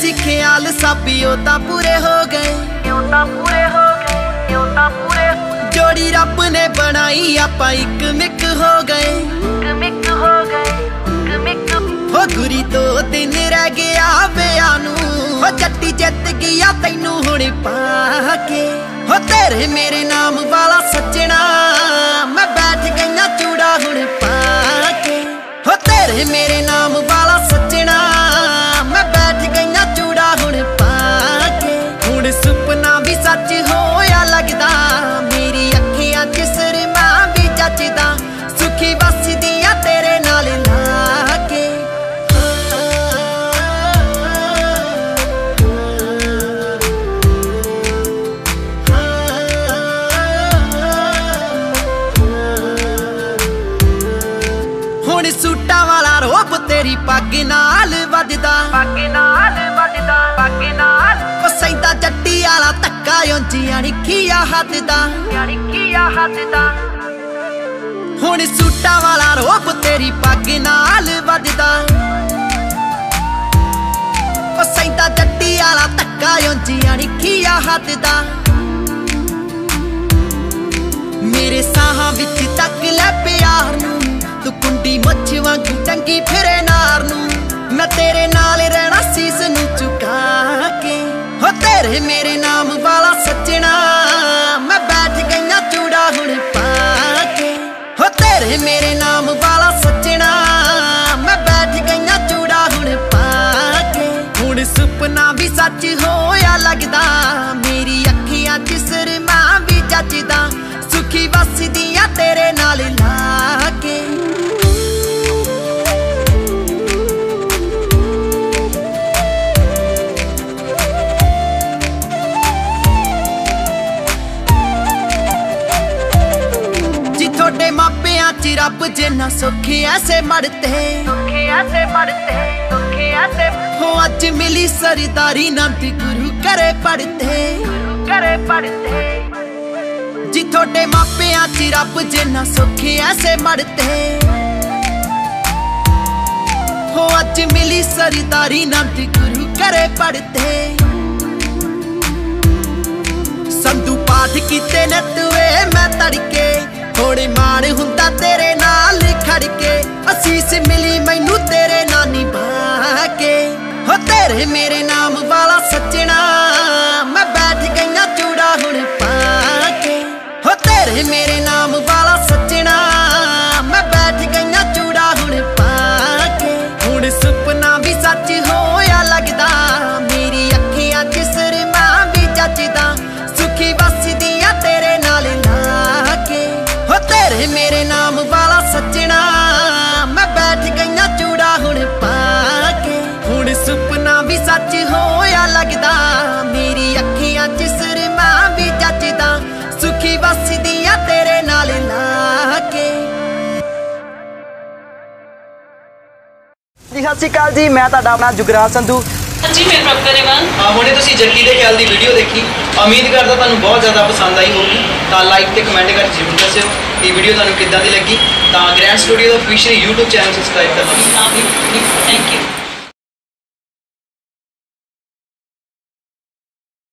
ਸੀ ਖਿਆਲ ਸਾਬੀ ਉਹ ਤਾਂ ਪੂਰੇ ਹੋ ਗਏ। ਉਹ ਤਾਂ ਪੂਰੇ ਹੋ ਗਏ ਉਹ ਤਾਂ ਪੂਰੇ ਜੋੜੀ ਰੱਬ ਨੇ ਬਣਾਈ ਆਪਾਂ ਇੱਕ ਮਿੱਕ ਹੋ ਗਏ। ਕਮਿਕ ਹੋ ਗਏ ਕਮਿਕ ਹੋ ਗੁਰੀ ਤੋਂ ਦਿਨ ਰਹਿ ਗਿਆ ਵਿਆਹ ਨੂੰ। ਹੋ ਜੱਟੀ ਜਿੱਤ ਗਿਆ ਤੈਨੂੰ ਹੁਣ ਪਾ ਕੇ। ਹੋ ਤੇਰੇ ਮੇਰੇ ਨਾਮ ਵਾਲਾ ਸੱਜਣਾ ਸੂਟਾਂ ਵਾਲਾ ਰੋਬ ਤੇਰੀ ਪੱਗ ਨਾਲ ਵੱਜਦਾ ਪੱਗ ਨਾਲ ਵੱਜਦਾ ਪੱਗ ਨਾਲ। ਉਹ ਸੈਂਦਾ ਜੱਟੀ ਵਾਲਾ ਧੱਕਾ ਉਂਚੀਆਂ ਨਿੱਖੀਆ ਹੱਦ ਦਾ ਯਾਨੀ ਕੀ ਆ ਹੱਦ ਦਾ ਹੁਣ ਸੂਟਾਂ ਵਾਲਾ ਰੋਬ ਤੇਰੀ ਪੱਗ ਨਾਲ ਵੱਜਦਾ ਉਹ ਸੈਂਦਾ ਜੱਟੀ ਵਾਲਾ ਧੱਕਾ ਉਂਚੀਆਂ ਨਿੱਖੀਆ ਹੱਦ ਦਾ ਮੇਰੇ ਸਾਹਾਂ ਵਿੱਚ ਤੱਕ ਲੈ ਪਿਆਰ ਨੂੰ ਤੂੰ ਕੁੰਡੀ ਵਾਂਗੂ ਟੰਗੀ ਫਿਰੇ ਨਾਰ ਨੂੰ। ਮੈਂ ਤੇਰੇ ਨਾਲ ਰਹਿਣਾ ਸੀਸ ਨੂੰ ਝੁਕਾ ਕੇ। ਹੋ ਤੇਰੇ ਮੇਰੇ ਨਾਮ ਵਾਲਾ ਸੱਜਣਾ। ਮੈਂ ਬੈਠ ਗਈਆਂ ਚੂੜਾ ਹੁਣ ਪਾ ਕੇ। ਹੋ ਤੇਰੇ ਮੇਰੇ ਨਾਮ ਵਾਲਾ ਸੱਜਣਾ। ਮੈਂ ਬੈਠ ਗਈਆਂ ਚੂੜਾ ਹੁਣ ਪਾ ਕੇ। ਹੁਣ ਸੁਪਨਾ ਵੀ ਸੱਚ ਹੋ 'ਚ ਰੱਬ ਜਿੰਨਾ ਸੁੱਖ ਐਸੇ ਮੜਤੇ ਦੁੱਖੇ ਐਸੇ ਮਰਤੇ ਦੁੱਖੇ ਐਸੇ ਹੋ ਅੱਜ ਮਿਲੀ ਸਰਦਾਰੀ ਨੰਦ ਗੁਰੂ ਕਰੇ ਪੜਤੇ ਕਰੇ ਪੜਤੇ ਜੀ ਤੁਹਾਡੇ ਮਾਪਿਆਂ 'ਚ ਰੱਬ ਜਿੰਨਾ ਸੁੱਖ ਐਸੇ ਮੜਤੇ ਹੋ ਅੱਜ ਮਿਲੀ ਸਰਦਾਰੀ ਨੰਦ ਗੁਰੂ ਕਰੇ ਪੜਤੇ ਸੰਧੂ ਪਾਠ ਕੀਤੇ ਨੇ ਤੁਵੇ ਮੈਂ ਤੜਕੇ। ਥੋੜੀ ਮਾਣ ਹੁੰਦਾ ਨਾਲ ਖੜ ਕੇ ਅਸੀਸ ਮਿਲੀ ਮੈਨੂੰ ਤੇਰੇ ਨਾਨੀ ਬਾ ਕੇ। ਹੋ ਤੇਰੇ ਮੇਰੇ ਨਾਮ ਵਾਲਾ ਸੱਜਣਾ। ਸੱਚ ਹੋਇਆ ਲੱਗਦਾ। ਮੇਰੀ ਅੱਖੀਆਂ 'ਚ ਸਰਮਾ ਵੀ ਜੱਜਦਾ। ਸੁਖੀ ਵਸਦੀਆਂ ਤੇਰੇ ਨਾਲ ਲਾ ਕੇ ਜੀ ਸਤਿ ਸ਼੍ਰੀ ਅਕਾਲ ਜੀ। ਮੈਂ ਤੁਹਾਡਾ ਆਪਣਾ ਜੁਗਰਾਜ ਸੰਧੂ। ਹਾਂਜੀ ਮੈਂ ਪ੍ਰਭਕਾ ਰੇਵਾਨ ਹੁਣੇ ਤੁਸੀਂ ਜੱਗੀ ਦੇ ਖਿਆਲ ਦੀ ਵੀਡੀਓ ਦੇਖੀ। ਉਮੀਦ ਕਰਦਾ ਤੁਹਾਨੂੰ ਬਹੁਤ ਜ਼ਿਆਦਾ ਪਸੰਦ ਆਈ ਹੋਊਗੀ। ਤਾਂ ਲਾਈਕ ਤੇ ਕਮੈਂਟ ਕਰਕੇ ਜ਼ਰੂਰ ਦੱਸਿਓ ਇਹ ਵੀਡੀਓ ਤੁਹਾਨੂੰ ਕਿੱਦਾਂ ਦੀ ਲੱਗੀ। ਤਾਂ ਗ੍ਰੈਂਡ ਸਟੂਡੀਓ ਦਾ ਅਫੀਸ਼ੀਅਲ YouTube ਚੈਨਲ ਸਬਸਕ੍ਰਾਈਬ ਕਰਨਾ ਥੈਂਕ ਯੂ